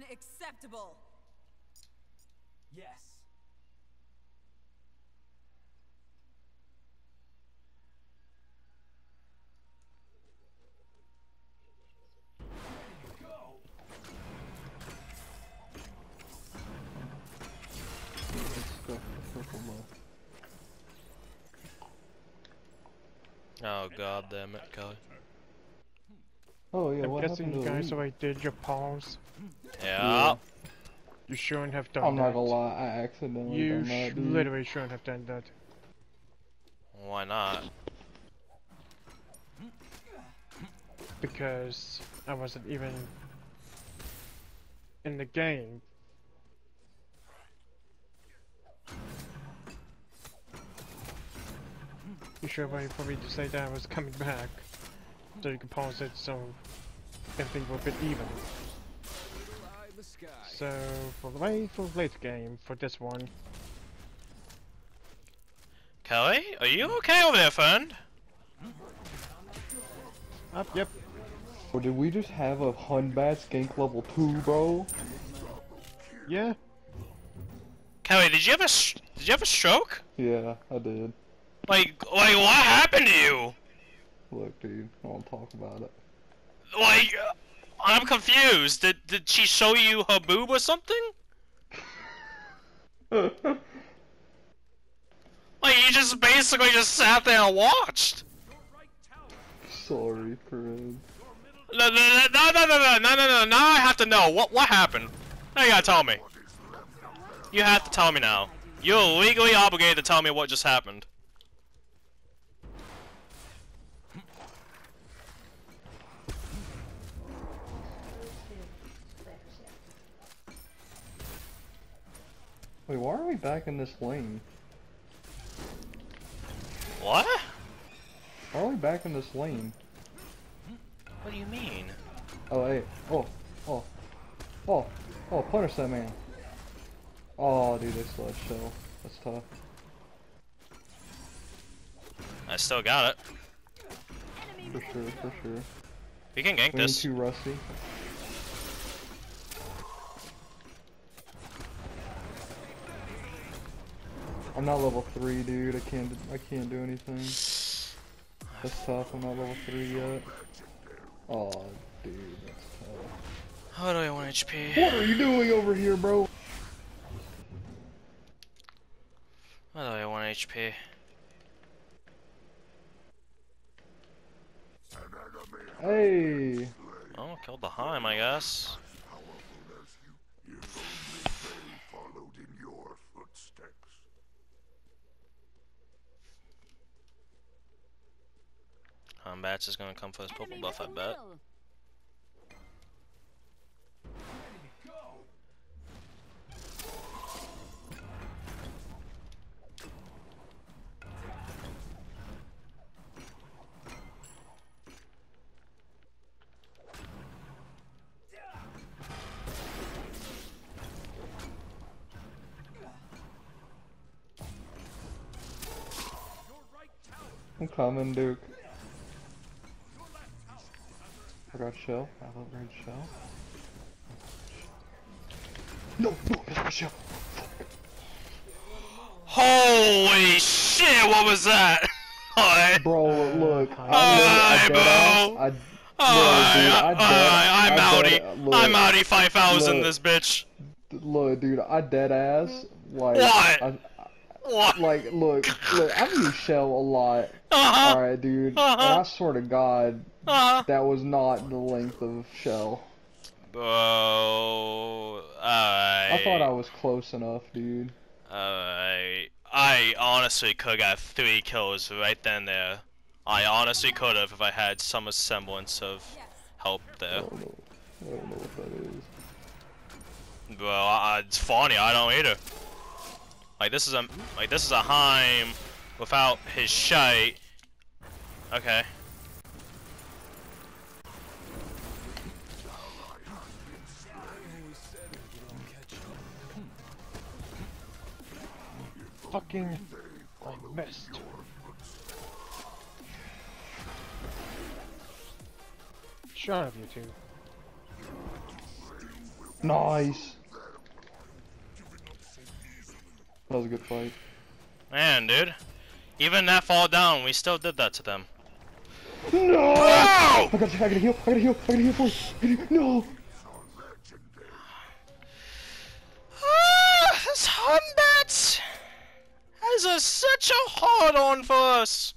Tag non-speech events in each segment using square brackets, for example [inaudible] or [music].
Unacceptable! Yes. Oh god damn it, Kelly. Oh yeah, I'm what guessing happened to guys Elite? already did your pause. Yeah. You shouldn't have done I'm that. not gonna lie, I accidentally You done sh that, dude. literally shouldn't have done that. Why not? Because I wasn't even in the game. You should have waited for me to say that I was coming back. So you could pause it so everything will be even. So, for the way for the later game, for this one, Kelly, are you okay over there, friend? up, yep, Or did we just have a Hunbat gank level 2, bro? yeah, Kelly, did you have a did you have a stroke? Yeah, I did. Like, like what happened to you? Look, dude, I don't talk about it. Like, uh, I'm confused. Did did she show you her boob or something? [laughs] Like, you just basically just sat there and watched. Sorry, Fred. No, no, no, no, no, no, no, no, no, no. Now I have to know what what happened. Now you gotta tell me. You have to tell me now. You're legally obligated to tell me what just happened. Wait, why are we back in this lane? What? Why are we back in this lane? What do you mean? Oh, hey. Oh, oh. Oh, oh, punish that man. Oh, dude, they still have shell. That's tough. I still got it. For sure, for sure. We can gank We this. too rusty. I'm not level three, dude. I can't. I can't do anything. That's tough. I'm not level three yet. Oh, dude, that's tough. How do I want HP? What are you doing over here, bro? How do I want HP? Hey, Oh, killed the Heim, I guess. followed in your footsteps. Combats is gonna come for his purple buff, I bet. I'm coming, Duke. I got shell. I love red shell. No, no, it's my shell. Holy shit, what was that? [laughs] Bro, look. I, Hi, I, bro. I, I, Alright, Bro, dude, I alright, I'm dead- I outie. I'm outie 5000 look. this bitch. Look, dude, I dead ass. Like, What? I, What? like, look, look, I've used shell a lot. Uh-huh. Alright, dude. Uh-huh. And I swear to God, Uh-huh. that was not the length of shell. Bro, alright. I thought I was close enough, dude. Alright. I honestly could have three kills right then there. I honestly could have if I had some semblance of help I there. don't know. I don't know what that is. I, it's funny, I don't either. Like this is a like this is a Heim without his shite. Okay. fucking, I missed. Shut up, you two. Nice. That was a good fight. Man, dude. Even that fall down, we still did that to them. No! Oh! I gotta, I gotta heal, I gotta heal, I gotta heal for you. I gotta- No! Ah, this Hun Batz has a, such a hard on for us.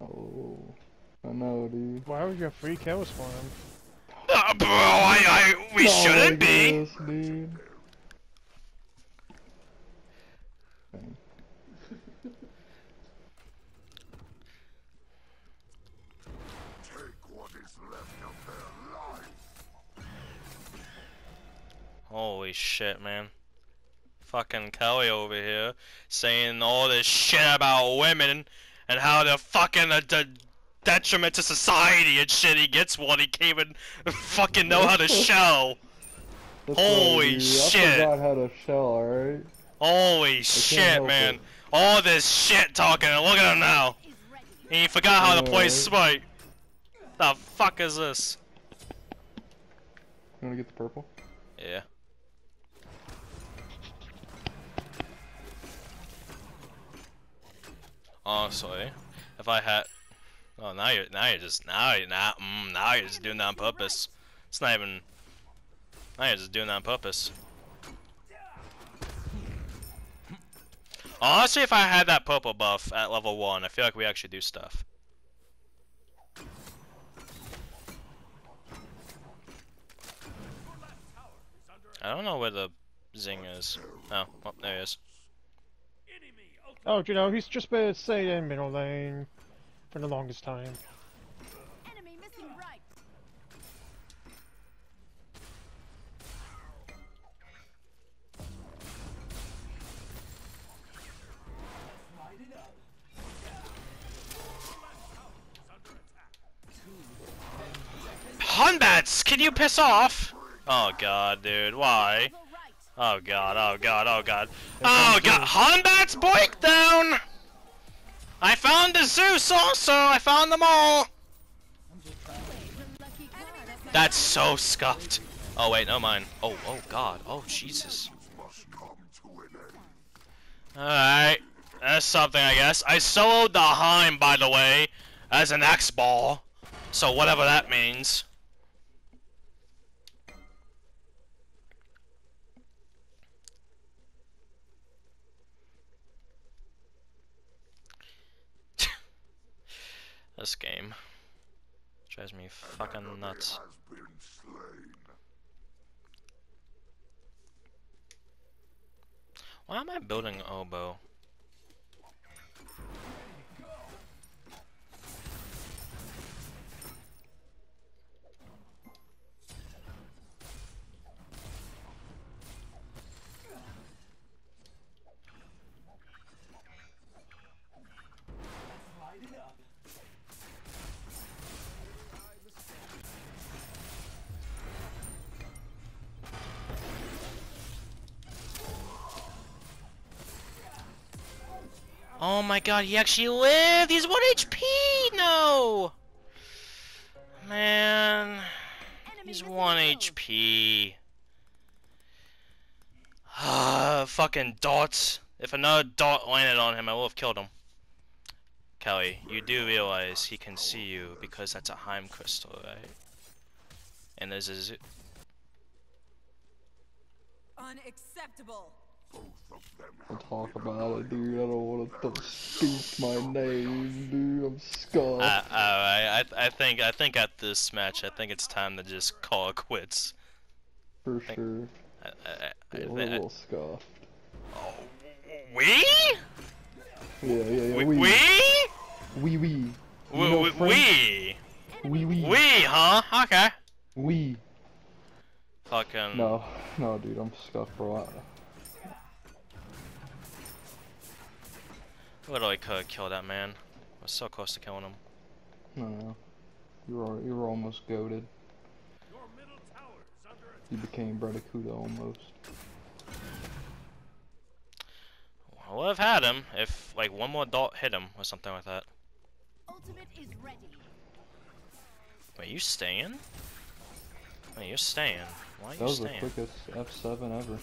Oh, I know, dude. Why would you have free kills for him? Uh, bro, I, I, we Oh shouldn't my be. goodness, dude. Dang. Take what is left of their life. Holy shit, man. Fucking Kelly over here saying all this shit about women and how they're fucking a de detriment to society and shit. He gets one, he can't even [laughs] fucking know how to [laughs] shell. Holy shit. I forgot how to shell, alright? Holy shit, man. it. All this shit talking, and look at him now. He forgot how to play. Smite. The fuck is this? You wanna get the purple? Yeah. Honestly, if I had, oh now you're now you're just now you're not mm, now you're just doing that on purpose. It's not even. Now you're just doing that on purpose. Honestly, if I had that purple buff at level one, I feel like we actually do stuff. I don't know where the zing is. Oh, well, there he is. Oh, you know, he's just been staying in middle lane for the longest time. Enemy missing right. Hun Batz, can you piss off? Oh god, dude, why? Oh god, oh god, oh god. Oh god, Hun Batz break down! I found the Zeus also, I found them all! The lucky card. That's so scuffed. Oh wait, no mine. Oh, oh god, oh Jesus. Must come to an end. Alright, that's something I guess. I soloed the Heim, by the way, as an X-Ball. So whatever that means. This game drives me fucking nuts. Why am I building oboe? Oh my god, he actually lived! He's 1 HP! No! Man. He's 1. HP. Ah, fucking dots. If another dot landed on him, I would have killed him. Kelly, you do realize he can see you because that's a Heim crystal, right? And there's a zoo. Unacceptable. Both of them I'll talk about it, dude. I don't want to speak my name, dude. I'm scuffed. Uh, alright, I, I think I think at this match, I think it's time to just call it quits. for sure. I, I, I, Yeah, I, we're a little scuffed. we? Yeah, yeah, yeah. We? We, We? we, we. You We? know we, we? we, we, We, huh? Okay. we. Fucking. No, no, dude. I'm scuffed, bro. I, Literally could have killed that man. I was so close to killing him. no, no. You were, you were almost goaded. You became Bredicuda almost. I would have had him if, like, one more dot hit him or something like that. Ultimate is ready. Wait, you staying? Wait, you're staying. Why are That you was the staying? quickest F7 ever.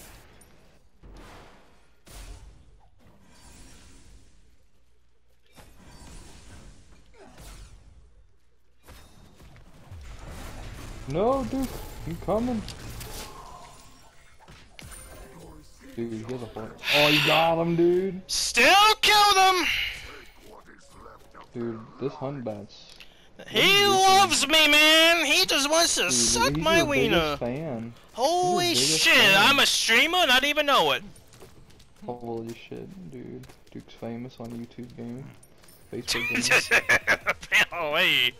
No, Duke, I'm coming. Dude, you get a point. Oh, you got him, dude. Still kill him! What is left of Dude, this Hun Bat's. He loves me, man! He just wants to Dude, suck my wiener. fan. Holy shit, fan. I'm a streamer, not even know it. Holy shit, dude. Duke's famous on YouTube gaming. [laughs] Facebook gaming. [laughs] Holy.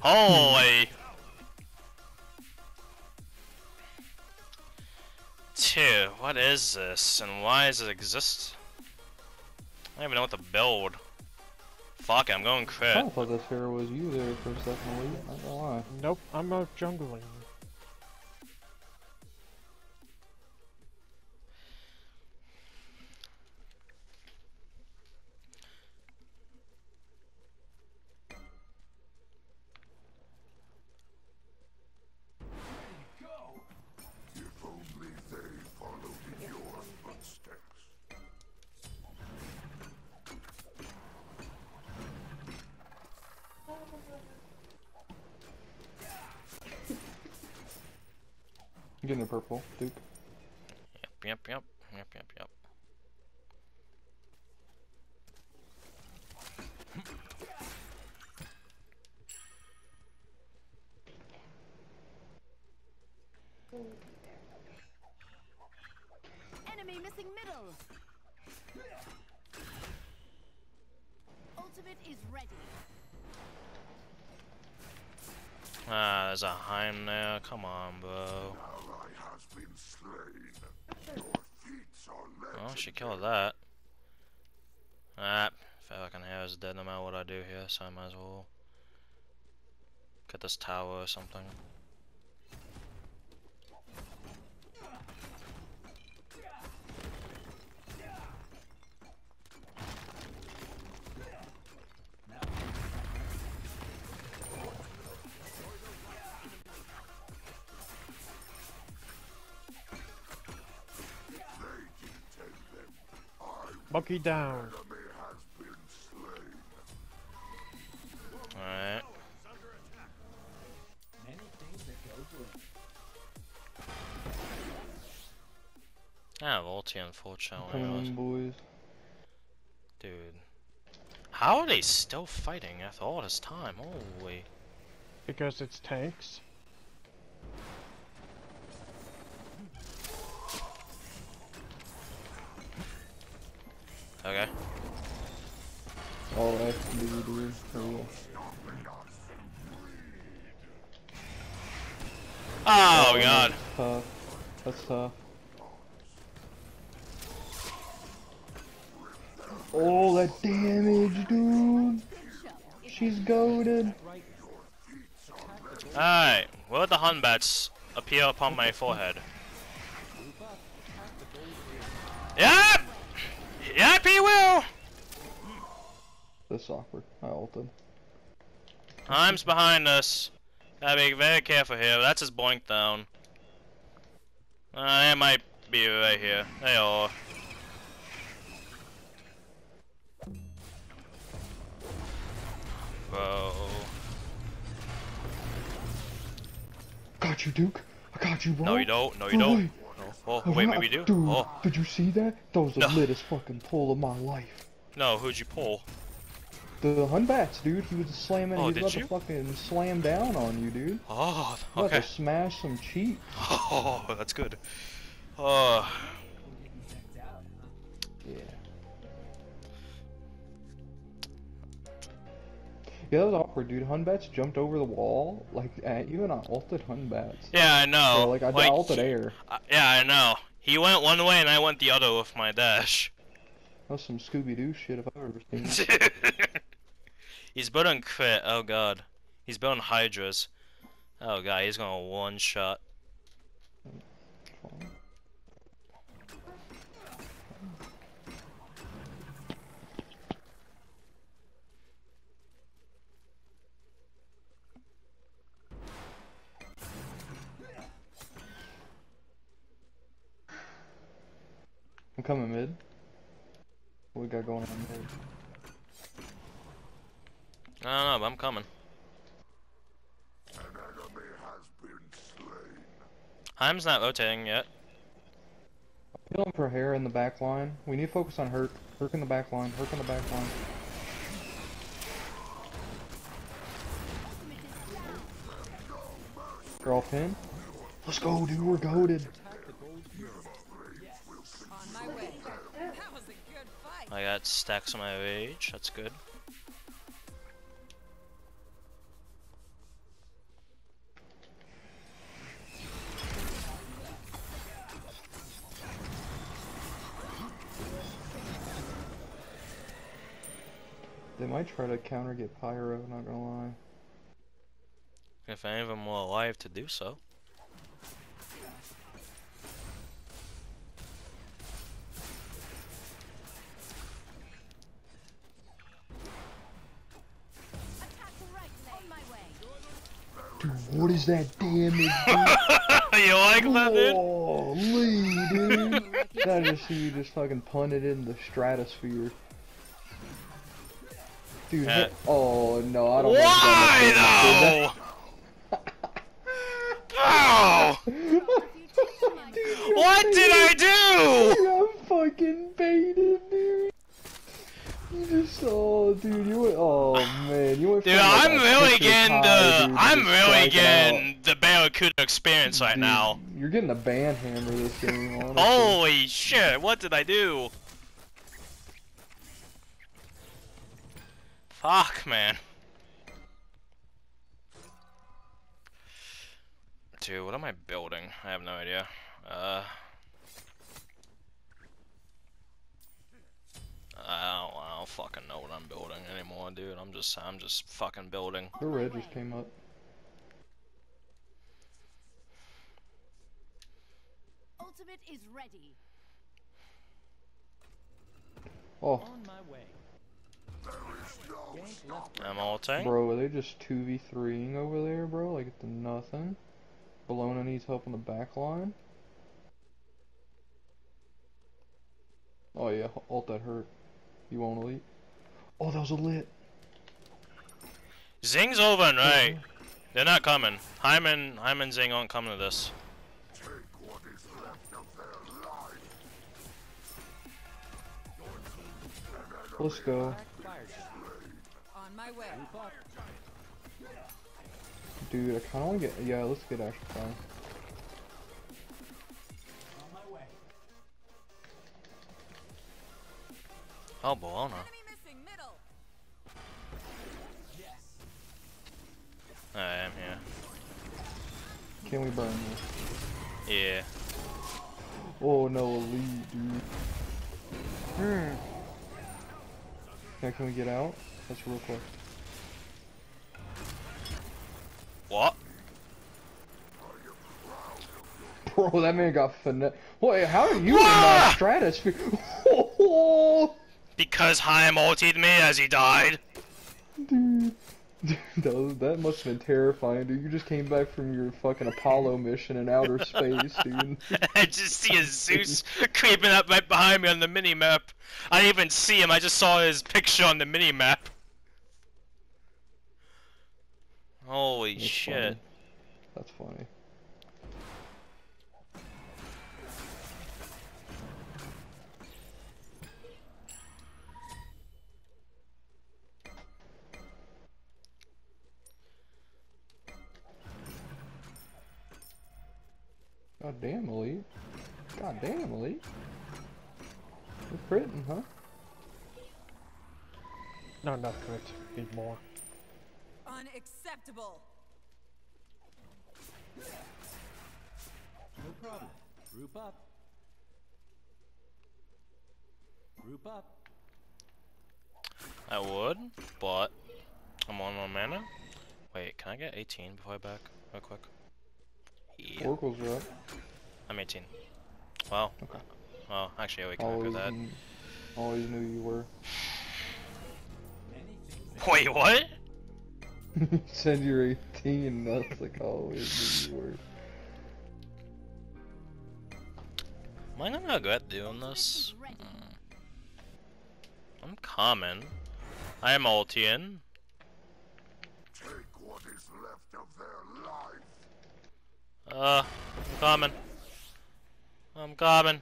Holy. Two, what is this and why does it exist? I don't even know what to build. Fuck it, I'm going I crit. kinda thought this hero was you there for a second, Lee. Not gonna lie. Nope, I'm out jungling. I'm getting a purple, Duke. Yep, yep, yep, yep, yep. Enemy missing middle. Ultimate is ready. Ah, there's a Heim there. Come on, bro. Ally has been slain. Your feats are Oh, she killed that. Ah, fucking hair is dead no matter what I do here, so I might as well get this tower or something. Bucky down. Enemy has been slain. Alright. Ah, I have ulti unfortunately. Coming in, boys. Dude. How are they still fighting after all this time? Holy. Because it's tanks. Oh, oh god. Tough. That's tough. Oh, that damage, dude. She's goaded. Alright. Will the Hun Batz appear upon my forehead? Yep! Yep, he will! This is awkward. I ulted. Time's behind us. Gotta be very careful here. That's his boink down. Uh, they might be right here. They are. Bro. Got you, Duke. I got you, bro. No, you don't. No, you Oh, don't. wait. No. Oh, Oh, wait, maybe you do. Dude, Oh, did you see that? That was the No. littest fucking pull of my life. no, who'd you pull? The Hun Batz, dude. He was slamming. Oh, he was about you? to fucking slam down on you, dude. Oh, About okay. to smash some cheeks. [laughs] Oh, that's good. Oh, Yeah. Yeah, that was awkward, dude. Hun Batz jumped over the wall, like, at you, and I ulted Hun Batz. yeah, I know. So, like, I, I ulted air. Uh, yeah, I know. He went one way and I went the other with my dash. That's some Scooby-Doo shit if I've ever seen [laughs] it. He's built on crit. Oh god. He's built on hydras. Oh god, he's gonna one shot. I'm coming mid. What we got going on mid? I don't know, but I'm coming. An enemy has been slain. Heim's not rotating yet. I'm Feeling for hair in the back line. We need to focus on Herc. Herc in the back line. Herc in the back line. They're all pinned. Let's go, dude. We're goaded. On my way. That was a good fight. I got stacks on my rage. That's good. Try to counter get Pyro, not gonna lie. If any of them were alive to do so. Attack the right lane. On my way. Dude, what is that damage, [laughs] you like that, dude? Holy, dude. I just see you just fucking punted in the stratosphere. Dude, hit- oh no, I don't know if that Why though? How? [laughs] [laughs] What did I do? I'm fucking baited, dude. You just, oh, dude, you went, oh man, you went Dude, from, like, I'm really getting high, the dude, I'm really striking out. getting the Barracuda experience right Dude, now. You're getting the band hammer this game. Holy shit, what did I do? Fuck, man. Dude, what am I building? I have no idea. Uh. I don't, I don't fucking know what I'm building anymore, dude. I'm just, I'm just fucking building. The red just came up. Ultimate is ready. Oh, On my way. I'm ulting. bro, are they just 2v3ing over there, bro? Like, it's nothing? Bellona needs help on the back line? Oh yeah, ult that hurt. You won't elite? Oh, that was a lit. Zing's over and right. They're not coming. Hyman, Hyman, Zing aren't coming to this. Take what is left of their life. Let's go. Fired. On my way. Dude, I kinda wanna get, yeah, let's get Asher Fire. On my way. Oh, Bellona. Enemy. Yes. I am here. Can we burn this? Yeah. Oh no, elite, dude. Hmm. Yeah, can we get out? That's real quick. What? Bro, that man got finesse. Wait, how are you in Ah! that stratosphere? Oh, [laughs] Because Heim ulted me as he died. dude. Dude, [laughs] that, was, that must have been terrifying, dude. You just came back from your fucking Apollo mission in outer space, [laughs] dude. I just see a Zeus creeping up right behind me on the minimap. I didn't even see him, I just saw his picture on the minimap. Holy That's shit. funny. That's funny. No, not good. Need more. Unacceptable. No problem. Group up. Group up. I would, but I'm on one mana. Wait, can I get 18 before I back? Real quick. Yeah, Oracle's up. I'm 18. Wow. Okay. Well, actually, yeah, we can go Always, that. always knew you were. Anything. Wait, what? [laughs] Said you're 18, and that's like always knew you were. Am I gonna regret doing this? Ultimate is ready. I'm common. I am Altian. Take what is left of their life. Uh, I'm coming. I'm coming.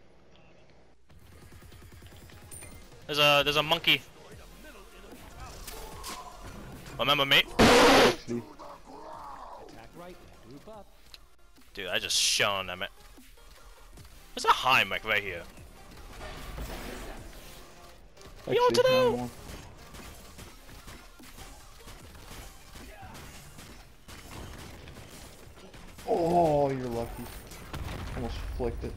There's a there's a monkey. Remember me? Actually, Attack right. Group up. Dude, I just shone them it. There's a Heimek right here. want to more. Oh, you're lucky. Almost flicked it.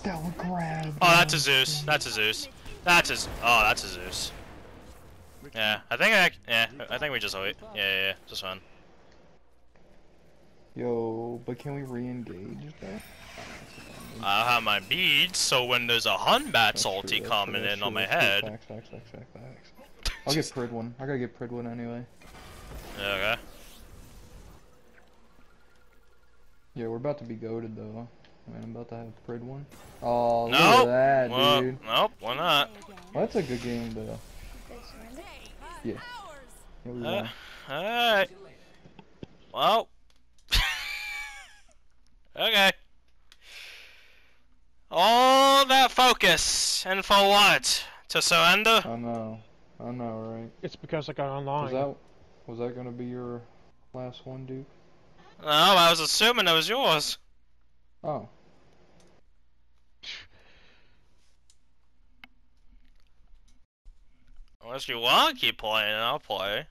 What that one grabbed? Oh, that's a Zeus. That's a Zeus. That's a. Z- Oh, that's a Zeus. Yeah, I think I. Yeah, I think we just wait. Yeah, yeah, yeah, just fine. Yo, but can we re-engage though? I have my beads, so when there's a Hunbat That's salty coming in on my head. Facts, facts, facts, facts, facts. I'll get Pridwen. I gotta get Pridwen anyway. Yeah, okay. Yeah, we're about to be goaded though. I mean, I'm about to have a Pridwen. Oh, look Nope. at that, Well, dude. nope. Why not? Well, that's a good game though. Yeah. Ours. We Uh, alright. Well. [laughs] okay. All that focus, and for what? To surrender? I know. I know, right? It's because I got Was online. that was that gonna be your last one, dude? No, I was assuming it was yours. Oh. Unless you want to keep playing, I'll play.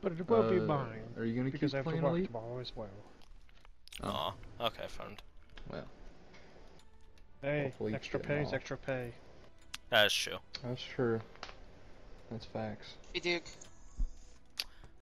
But it will be Uh, mine. Are you gonna Because keep I have to playing work Elite? tomorrow as well. Oh, okay, friend. Well, Hey, Hopefully extra get pay is extra pay. That is true. that's true. That's facts. Hey Duke,